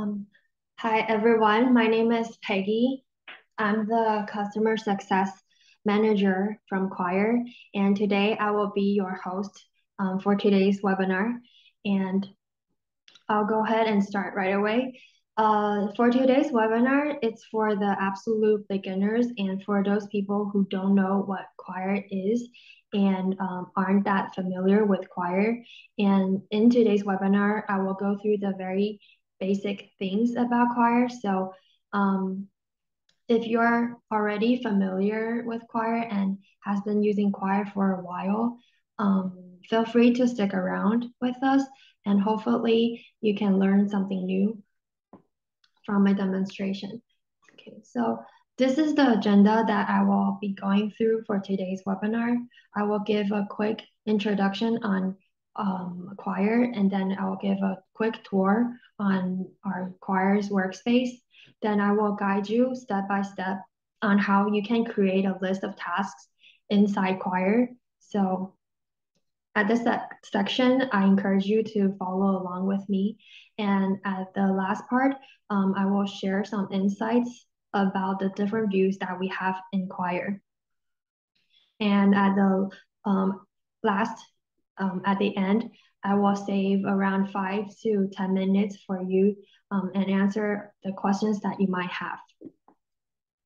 Um, hi, everyone. My name is Peggy. I'm the customer success manager from Quire, and today I will be your host um, for today's webinar. And I'll go ahead and start right away. Uh, for today's webinar, it's for the absolute beginners and for those people who don't know what Quire is and um, aren't that familiar with Quire. And in today's webinar, I will go through the very basic things about Quire. So um, if you're already familiar with Quire and has been using Quire for a while, um, feel free to stick around with us and hopefully you can learn something new from my demonstration. Okay, so this is the agenda that I will be going through for today's webinar. I will give a quick introduction on um, Quire, and then I will give a quick tour on our Quire's workspace. Then I will guide you step by step on how you can create a list of tasks inside Quire. So at this section, I encourage you to follow along with me. And at the last part, um, I will share some insights about the different views that we have in Quire. And at the um, last um, at the end, I will save around five to 10 minutes for you um, and answer the questions that you might have.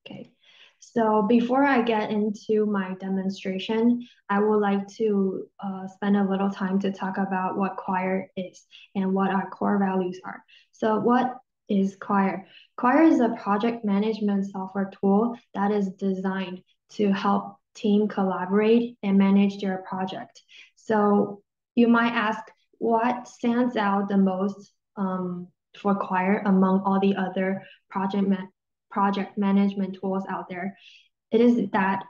Okay, so before I get into my demonstration, I would like to uh, spend a little time to talk about what Quire is and what our core values are. So what is Quire? Quire is a project management software tool that is designed to help team collaborate and manage their project. So you might ask, what stands out the most um, for Quire among all the other project ma project management tools out there? It is that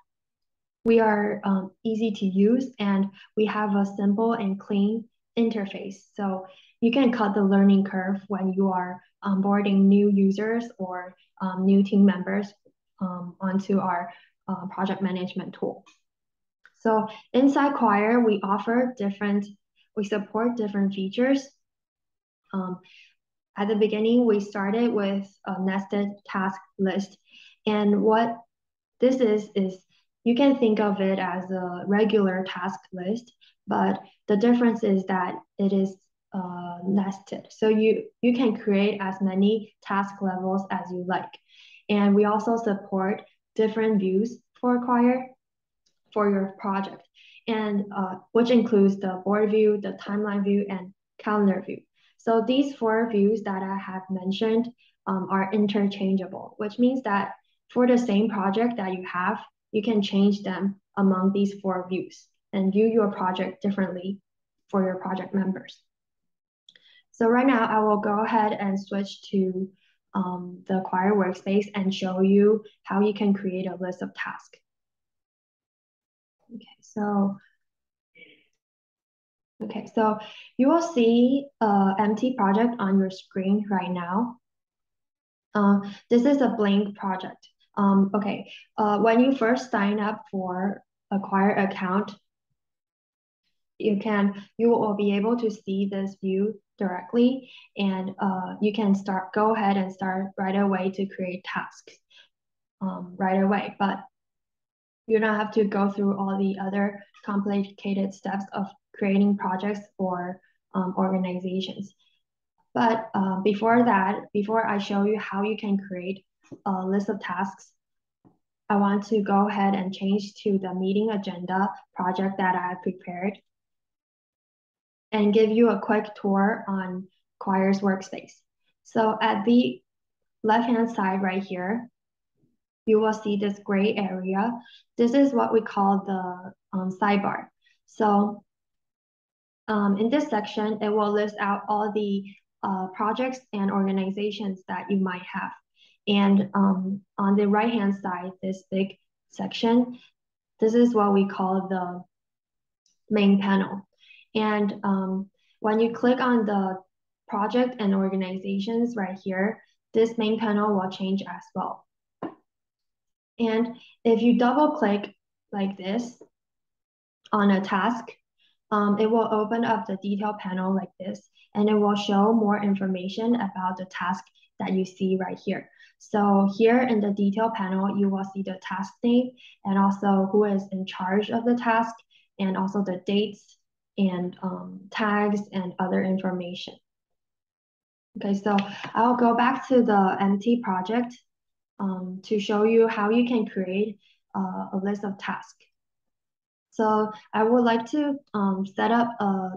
we are um, easy to use and we have a simple and clean interface. So you can cut the learning curve when you are onboarding new users or um, new team members um, onto our uh, project management tool. So inside Quire, we offer different, we support different features. Um, at the beginning, we started with a nested task list. And what this is, is you can think of it as a regular task list, but the difference is that it is uh, nested. So you, you can create as many task levels as you like. And we also support different views for Quire for your project, and uh, which includes the board view, the timeline view, and calendar view. So these four views that I have mentioned um, are interchangeable, which means that for the same project that you have, you can change them among these four views and view your project differently for your project members. So right now I will go ahead and switch to um, the Quire workspace and show you how you can create a list of tasks. Okay, so okay, so you will see a empty project on your screen right now. Uh, this is a blank project. Um, okay, uh, when you first sign up for a Quire account, you can you will be able to see this view directly, and uh, you can start go ahead and start right away to create tasks um, right away. But you don't have to go through all the other complicated steps of creating projects or um, organizations. But uh, before that, before I show you how you can create a list of tasks, I want to go ahead and change to the meeting agenda project that I prepared and give you a quick tour on Quire's workspace. So at the left-hand side right here, you will see this gray area. This is what we call the um, sidebar. So um, in this section, it will list out all the uh, projects and organizations that you might have. And um, on the right-hand side, this big section, this is what we call the main panel. And um, when you click on the project and organizations right here, this main panel will change as well. And if you double click like this on a task, um, it will open up the detail panel like this. and it will show more information about the task that you see right here. So here in the detail panel, you will see the task name and also who is in charge of the task and also the dates and um, tags and other information. Okay, so I'll go back to the empty project um, to show you how you can create uh, a list of tasks. So I would like to um, set up a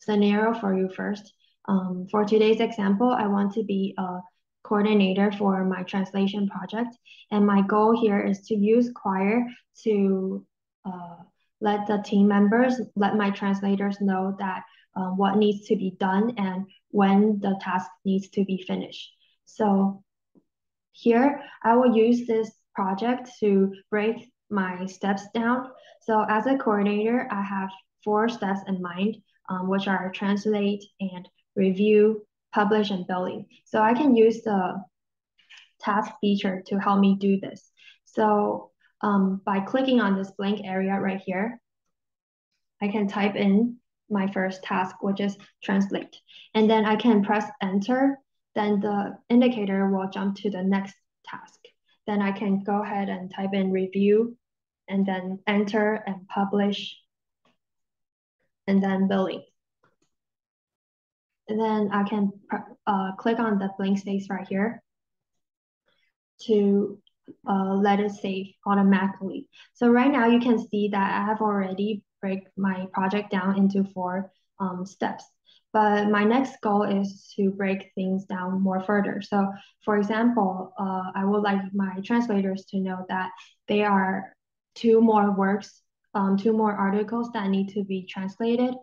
scenario for you first. Um, for today's example, I want to be a coordinator for my translation project. And my goal here is to use Quire to uh, let the team members, let my translators know that uh, what needs to be done and when the task needs to be finished. So here, I will use this project to break my steps down. So as a coordinator, I have four steps in mind, um, which are translate and review, publish, and billing. So I can use the task feature to help me do this. So um, by clicking on this blank area right here, I can type in my first task, which is translate. And then I can press enter, then the indicator will jump to the next task. Then I can go ahead and type in review and then enter and publish and then billing. And then I can uh, click on the blank space right here to uh, let it save automatically. So right now you can see that I have already break my project down into four um, steps. But my next goal is to break things down more further. So for example, uh, I would like my translators to know that there are two more works, um, two more articles that need to be translated.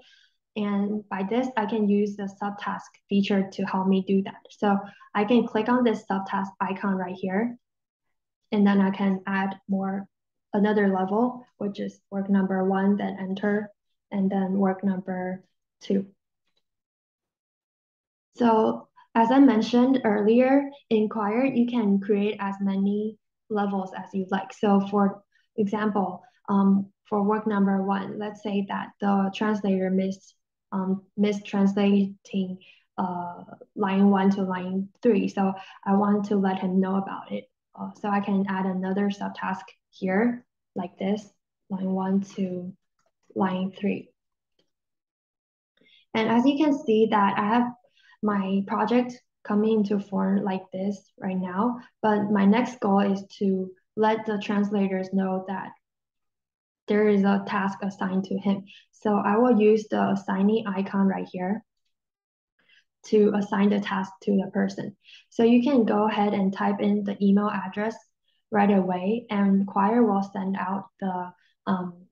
And by this, I can use the subtask feature to help me do that. So I can click on this subtask icon right here, and then I can add more another level, which is work number one, then enter, and then work number two. So as I mentioned earlier, in Quire, you can create as many levels as you like. So for example, um, for work number one, let's say that the translator missed um, mistranslating uh, line one to line three. So I want to let him know about it. Uh, so I can add another subtask here like this, line one to line three. And as you can see that I have my project coming into form like this right now, but my next goal is to let the translators know that there is a task assigned to him. So I will use the assignee icon right here to assign the task to the person. So you can go ahead and type in the email address right away and Quire will send out the um,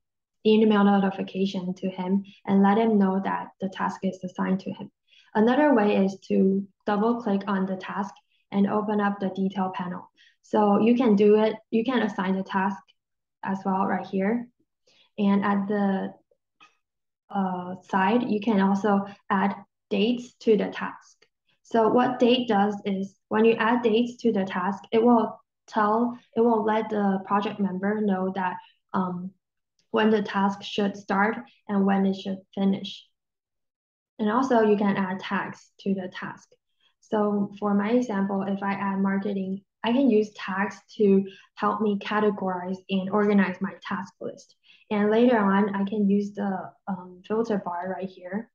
email notification to him and let him know that the task is assigned to him. Another way is to double click on the task and open up the detail panel. So you can do it, you can assign the task as well right here. And at the uh, side, you can also add dates to the task. So what date does is when you add dates to the task, it will tell, it will let the project member know that um, when the task should start and when it should finish. And also you can add tags to the task. So for my example, if I add marketing, I can use tags to help me categorize and organize my task list. And later on, I can use the um, filter bar right here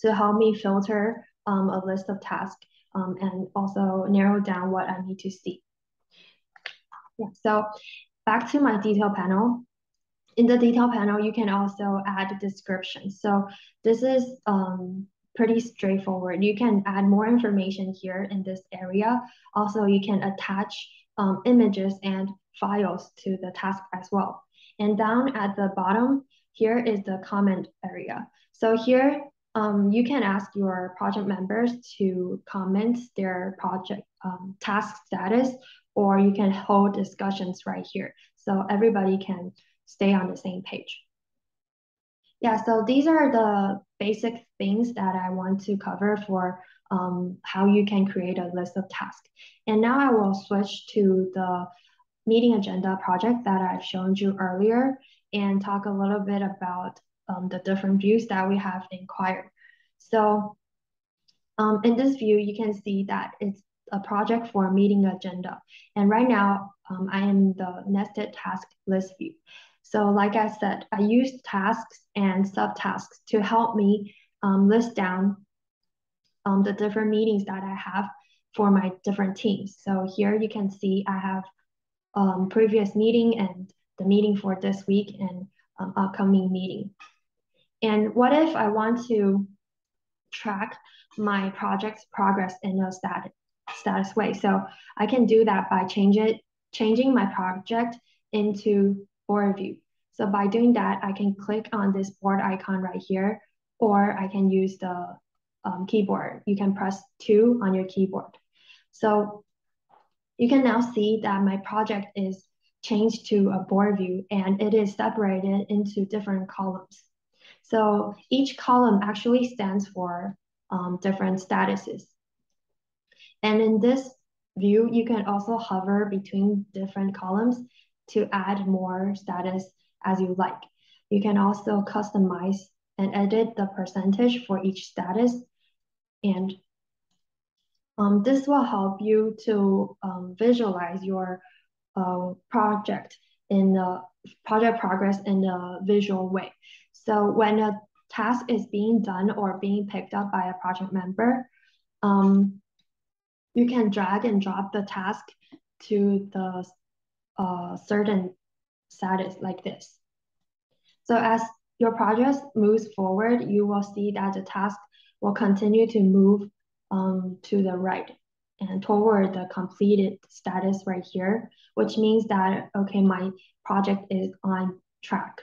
to help me filter um, a list of tasks um, and also narrow down what I need to see. Yeah, so back to my detail panel. In the detail panel, you can also add descriptions. So this is um, pretty straightforward. You can add more information here in this area. Also, you can attach um, images and files to the task as well. And down at the bottom, here is the comment area. So here, um, you can ask your project members to comment their project um, task status or you can hold discussions right here. So everybody can stay on the same page. Yeah, so these are the basic things that I want to cover for um, how you can create a list of tasks. And now I will switch to the meeting agenda project that I've shown you earlier and talk a little bit about um, the different views that we have in Quire. So um, in this view, you can see that it's a project for meeting agenda. And right now, um, I am the nested task list view. So like I said, I use tasks and subtasks to help me um, list down um, the different meetings that I have for my different teams. So here you can see I have um, previous meeting and the meeting for this week and um, upcoming meeting. And what if I want to track my project's progress in a status, status way? So I can do that by change it, changing my project into board view. So by doing that, I can click on this board icon right here, or I can use the um, keyboard. You can press two on your keyboard. So you can now see that my project is changed to a board view and it is separated into different columns. So each column actually stands for um, different statuses. And in this view, you can also hover between different columns to add more status as you like. You can also customize and edit the percentage for each status. And um, this will help you to um, visualize your uh, project in the project progress in a visual way. So when a task is being done or being picked up by a project member, um, you can drag and drop the task to the uh, certain status like this. So as your project moves forward, you will see that the task will continue to move um, to the right and toward the completed status right here, which means that, okay, my project is on track.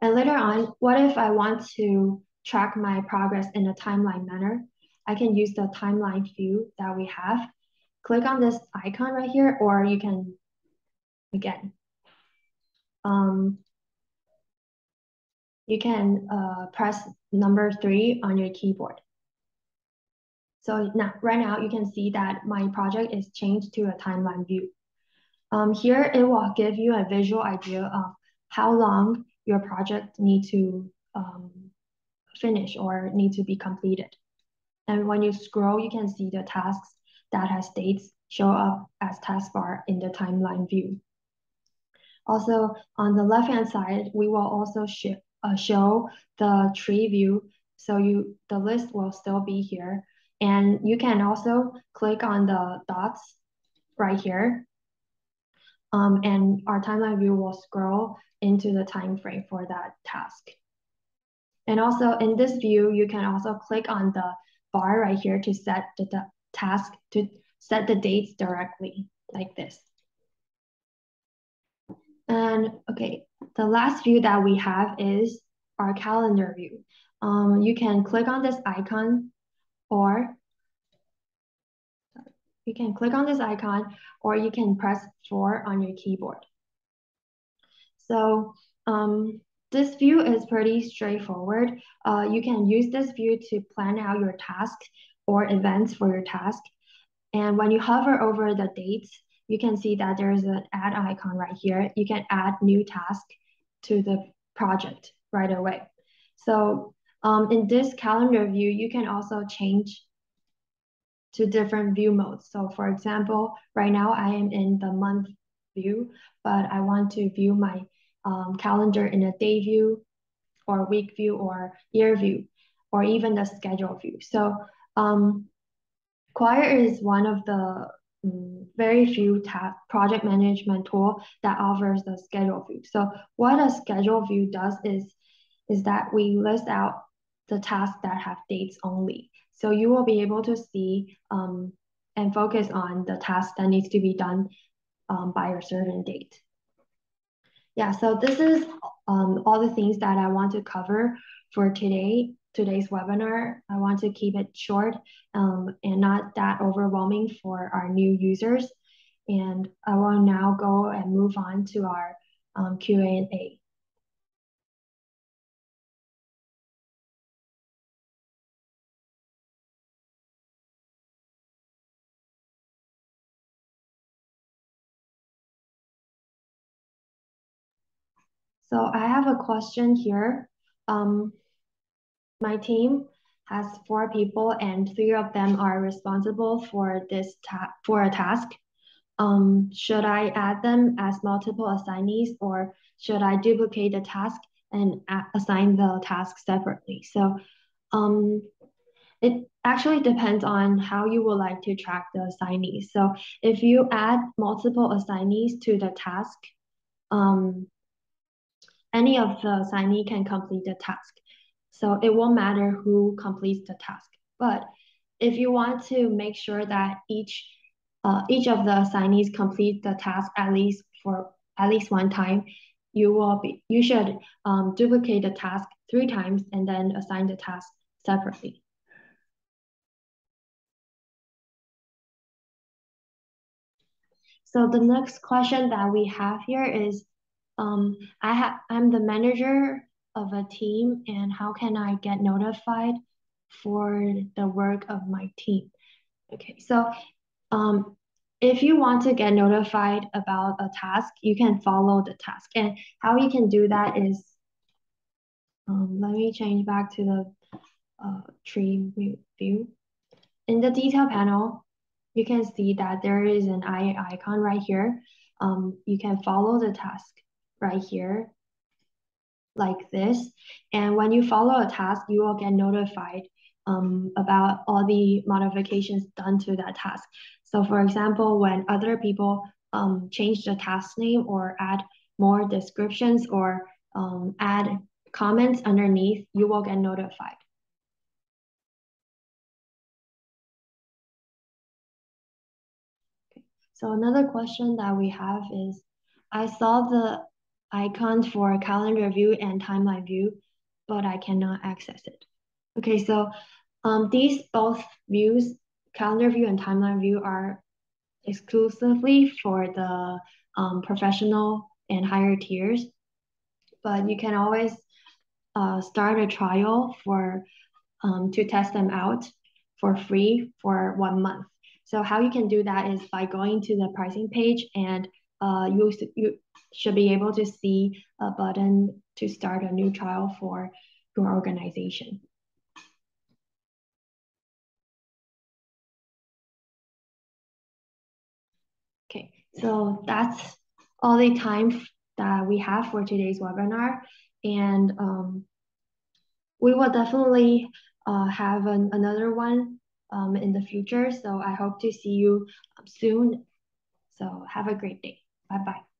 And later on, what if I want to track my progress in a timeline manner? I can use the timeline view that we have. Click on this icon right here, or you can, again, um, you can uh, press number three on your keyboard. So now, right now you can see that my project is changed to a timeline view. Um, here it will give you a visual idea of how long your project need to um, finish or need to be completed. And when you scroll, you can see the tasks that has dates show up as taskbar in the timeline view. Also, on the left-hand side, we will also sh uh, show the tree view. So you the list will still be here, and you can also click on the dots right here. Um, and our timeline view will scroll into the time frame for that task. And also in this view, you can also click on the bar right here to set the task to set the dates directly like this. And okay, the last view that we have is our calendar view. Um, you can click on this icon or you can click on this icon or you can press four on your keyboard. So um, this view is pretty straightforward. Uh, you can use this view to plan out your task or events for your task. And when you hover over the dates, you can see that there's an add icon right here. You can add new task to the project right away. So um, in this calendar view, you can also change to different view modes. So for example, right now I am in the month view, but I want to view my um, calendar in a day view or week view or year view, or even the schedule view. So um, Quire is one of the um, very few project management tool that offers the schedule view. So what a schedule view does is, is that we list out the tasks that have dates only. So you will be able to see um, and focus on the task that needs to be done um, by a certain date. Yeah, so this is um, all the things that I want to cover for today, today's webinar. I want to keep it short um, and not that overwhelming for our new users. And I will now go and move on to our um, Q&A. So I have a question here. Um, my team has four people and three of them are responsible for this ta for a task. Um, should I add them as multiple assignees or should I duplicate the task and assign the task separately? So um, it actually depends on how you would like to track the assignees. So if you add multiple assignees to the task, um, any of the assignee can complete the task. So it won't matter who completes the task. But if you want to make sure that each uh, each of the assignees complete the task at least for at least one time, you will be you should um, duplicate the task three times and then assign the task separately. So the next question that we have here is, um, I have I'm the manager of a team, and how can I get notified for the work of my team? Okay, so um, if you want to get notified about a task, you can follow the task, and how you can do that is, um, let me change back to the uh, tree view. In the detail panel, you can see that there is an eye icon right here. Um, you can follow the task right here like this. And when you follow a task, you will get notified um, about all the modifications done to that task. So for example, when other people um, change the task name or add more descriptions or um, add comments underneath, you will get notified. So another question that we have is, I saw the icons for calendar view and timeline view, but I cannot access it. Okay, so um, these both views, calendar view and timeline view are exclusively for the um, professional and higher tiers, but you can always uh, start a trial for um, to test them out for free for one month. So how you can do that is by going to the pricing page and uh, you, you should be able to see a button to start a new trial for your organization. Okay, so that's all the time that we have for today's webinar. And um, we will definitely uh, have an, another one um, in the future. So I hope to see you soon. So have a great day. 拜拜。